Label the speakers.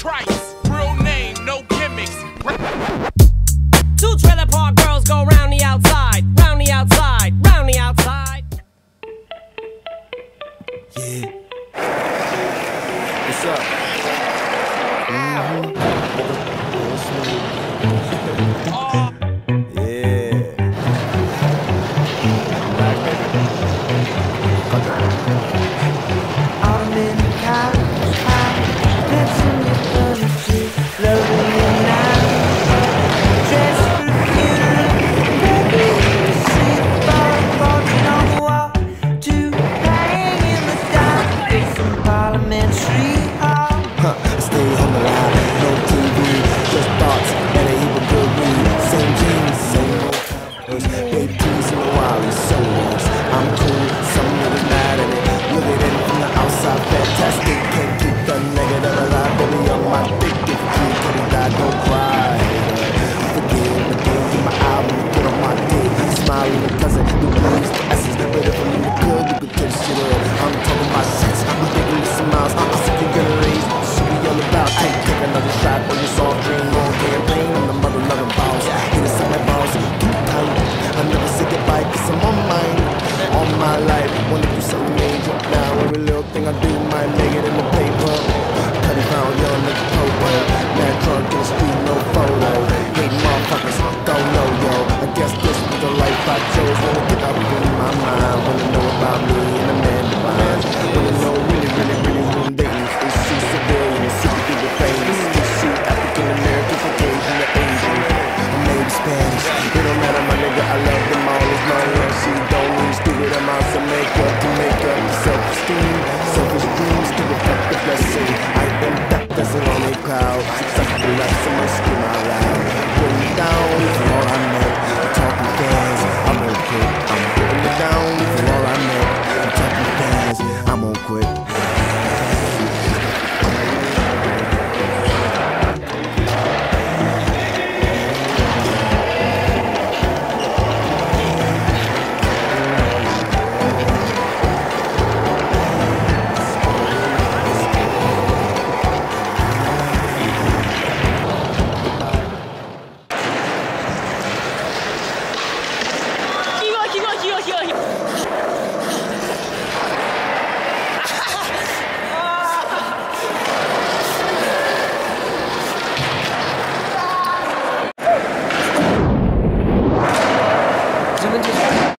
Speaker 1: trice. Real name, no gimmicks.
Speaker 2: Two trailer park girls go round the outside, round the outside, round the outside.
Speaker 3: Yeah. What's up? Mm -hmm. and trees. Every little thing I do might make it in the paper. Cutting pound, young nigga, poker. Mad drunk in the street, no photo. Hate motherfuckers, don't know, yo. I guess this is the life I chose. When I get out in my mind, wanna know about me. out.